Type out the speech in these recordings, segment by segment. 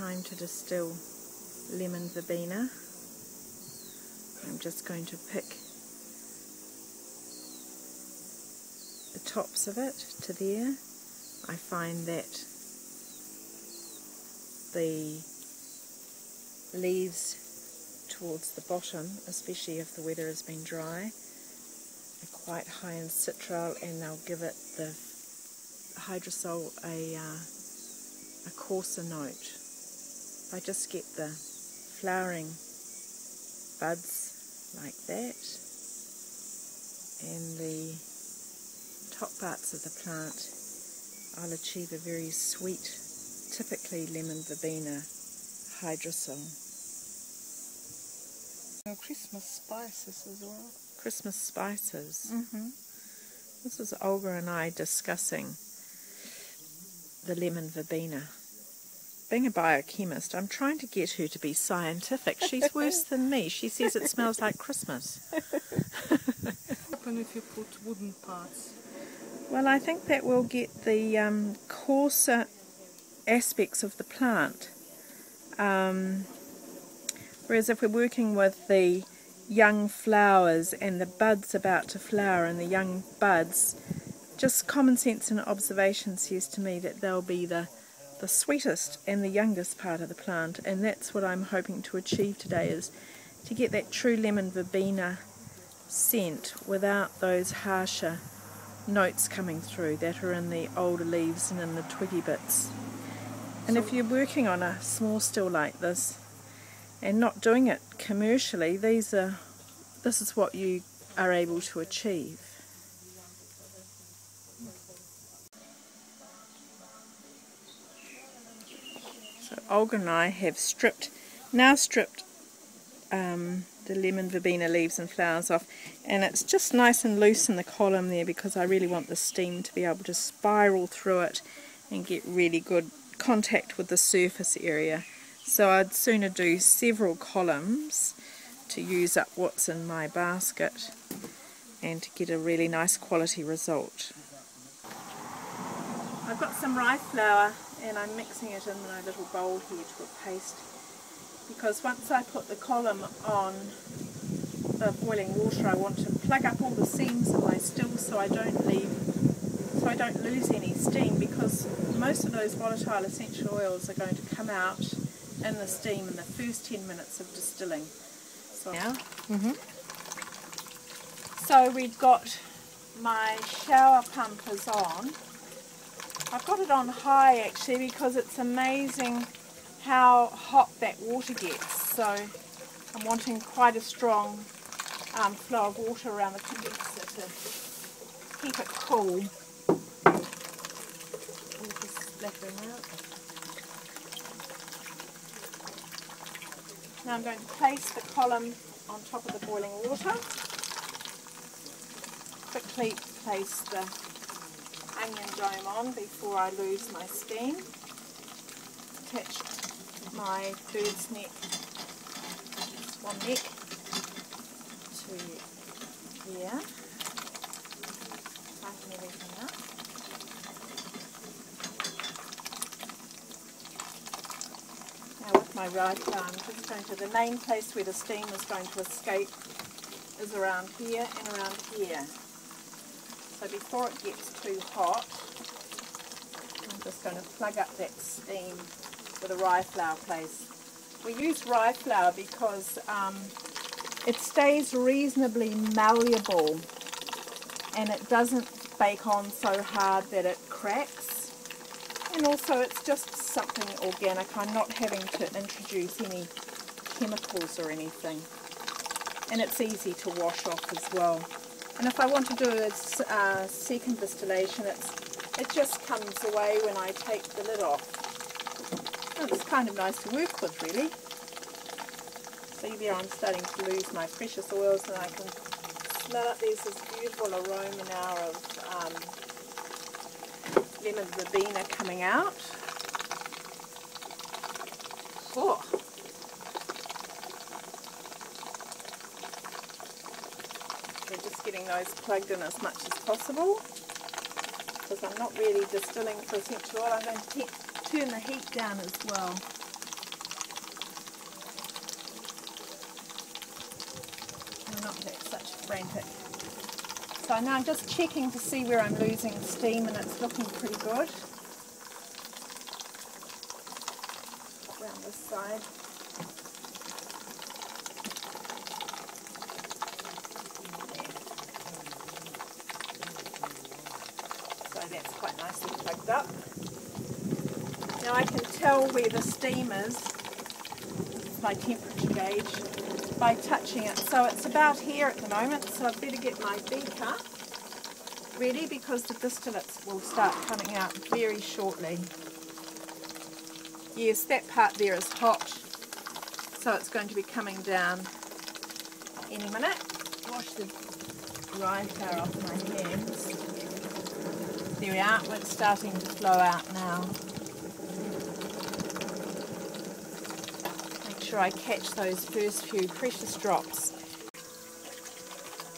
time to distill lemon verbena. I'm just going to pick the tops of it to there. I find that the leaves towards the bottom, especially if the weather has been dry, are quite high in citral and they'll give it the hydrosol a, uh, a coarser note. I just get the flowering buds like that and the top parts of the plant I'll achieve a very sweet, typically lemon verbena hydrosol. Christmas spices as well. Christmas spices. Mm -hmm. This is Olga and I discussing the lemon verbena being a biochemist, I'm trying to get her to be scientific. She's worse than me. She says it smells like Christmas. happen if you put wooden parts? Well, I think that will get the um, coarser aspects of the plant. Um, whereas if we're working with the young flowers and the buds about to flower and the young buds, just common sense and observation says to me that they'll be the the sweetest and the youngest part of the plant and that's what I'm hoping to achieve today is to get that true lemon verbena scent without those harsher notes coming through that are in the older leaves and in the twiggy bits. And if you're working on a small still like this and not doing it commercially, these are this is what you are able to achieve. Olga and I have stripped, now stripped um, the lemon verbena leaves and flowers off and it's just nice and loose in the column there because I really want the steam to be able to spiral through it and get really good contact with the surface area. So I'd sooner do several columns to use up what's in my basket and to get a really nice quality result. I've got some rye flour and I'm mixing it in my little bowl here to a paste because once I put the column on the boiling water I want to plug up all the seams of my still so I don't leave so I don't lose any steam because most of those volatile essential oils are going to come out in the steam in the first 10 minutes of distilling. So now, mm -hmm. so we've got my shower pump is on I've got it on high actually because it's amazing how hot that water gets. So I'm wanting quite a strong um, flow of water around the condenser to keep it cool. Now I'm going to place the column on top of the boiling water. Quickly place the onion dome on before I lose my steam. Attach my bird's neck, swan neck, to here. Tighten everything up. Now with my right I'm just going to, the main place where the steam is going to escape is around here and around here. So before it gets too hot, I'm just going to plug up that steam with a rye flour place. We use rye flour because um, it stays reasonably malleable and it doesn't bake on so hard that it cracks. And also it's just something organic. I'm not having to introduce any chemicals or anything. And it's easy to wash off as well. And if I want to do a uh, second distillation, it just comes away when I take the lid off. And it's kind of nice to work with, really. See there I'm starting to lose my precious oils and I can smell it. There's this beautiful aroma now of um, lemon verbena coming out. Oh. keeping those plugged in as much as possible because I'm not really distilling for essential oil. I'm going to turn the heat down as well. And not get such frantic. So now I'm just checking to see where I'm losing steam and it's looking pretty good. Around this side. Nicely plugged up. Now I can tell where the steam is, my temperature gauge, by touching it. So it's about here at the moment, so I'd better get my beaker ready because the distillates will start coming out very shortly. Yes, that part there is hot, so it's going to be coming down any minute. Wash the rye flour off my hands. Are, it's starting to flow out now. Make sure I catch those first few precious drops.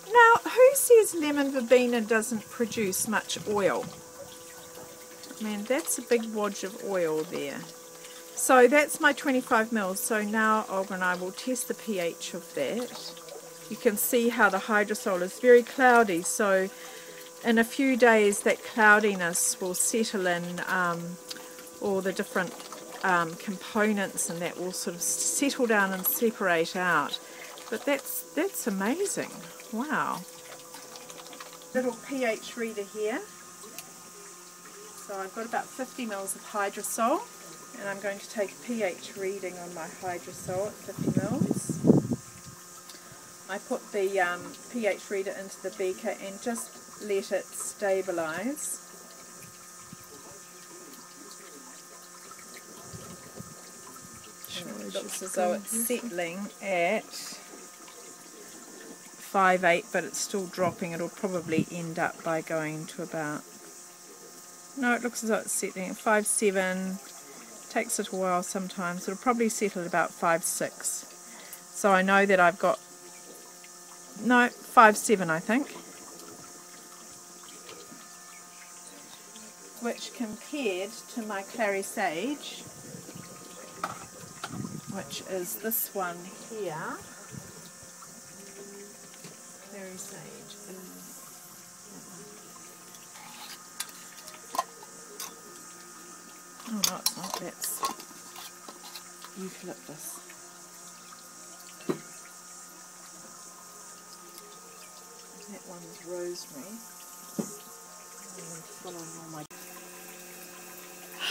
Now, who says lemon verbena doesn't produce much oil? Man, that's a big wodge of oil there. So that's my 25 mils. So now Olga and I will test the pH of that. You can see how the hydrosol is very cloudy. So in a few days that cloudiness will settle in um, all the different um, components and that will sort of settle down and separate out. But that's that's amazing. Wow. Little pH reader here. So I've got about 50 mils of hydrosol and I'm going to take a pH reading on my hydrosol at 50 mils. I put the um, pH reader into the beaker and just let it stabilise. it looks as though it's settling at 5.8 but it's still dropping. It'll probably end up by going to about, no it looks as though it's settling at 5.7, takes it a while sometimes. It'll probably settle at about 5.6. So I know that I've got, no 5.7 I think. Which compared to my clary sage, which is this one here, clary sage Oh no, it's not. That's eucalyptus. That one's rosemary. following all my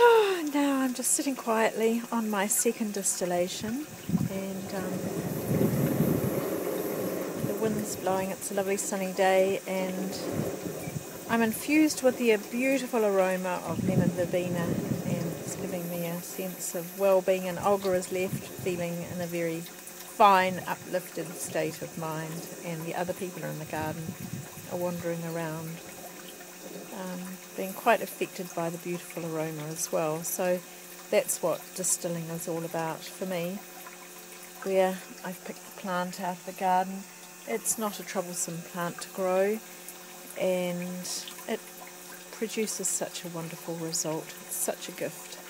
now I'm just sitting quietly on my second distillation and um, the wind's blowing, it's a lovely sunny day and I'm infused with the beautiful aroma of lemon verbena and it's giving me a sense of well-being and Olga is left feeling in a very fine, uplifted state of mind and the other people in the garden are wandering around um, being quite affected by the beautiful aroma as well. So that's what distilling is all about for me. Where I've picked the plant out of the garden, it's not a troublesome plant to grow and it produces such a wonderful result. It's such a gift.